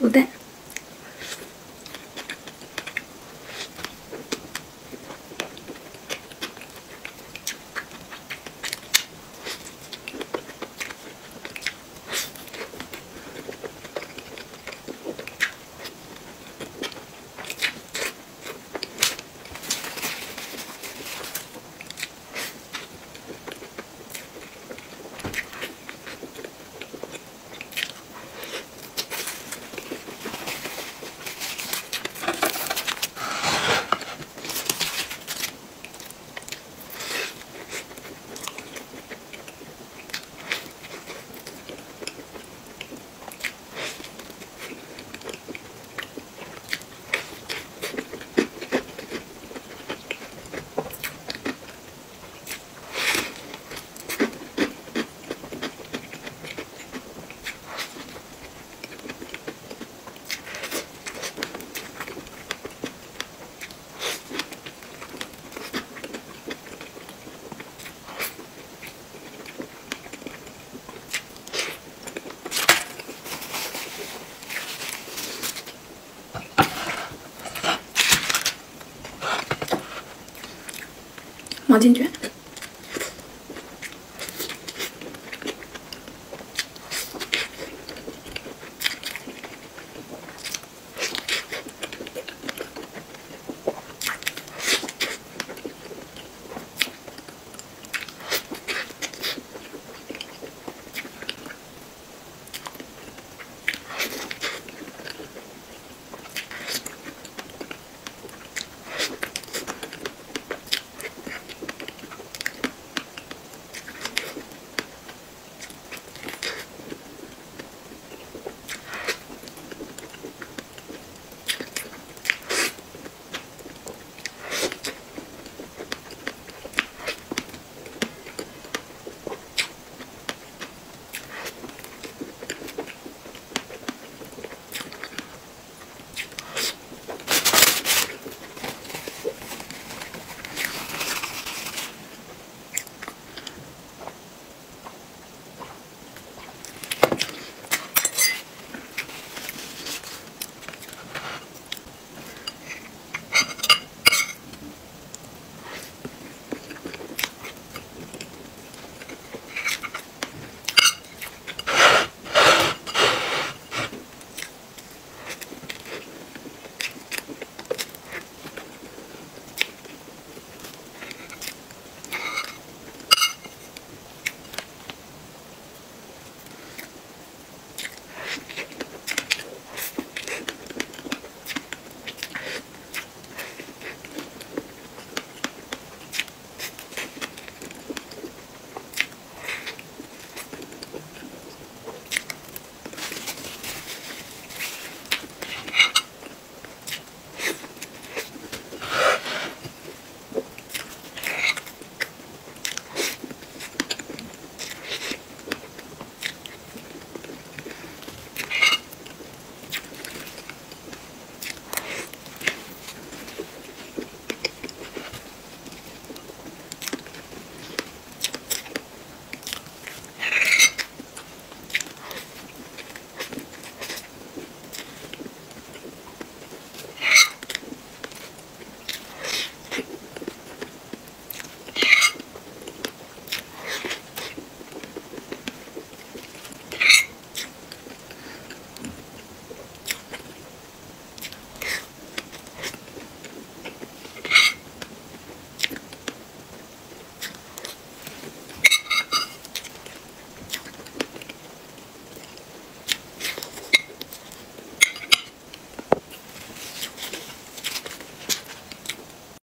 腕毛巾卷。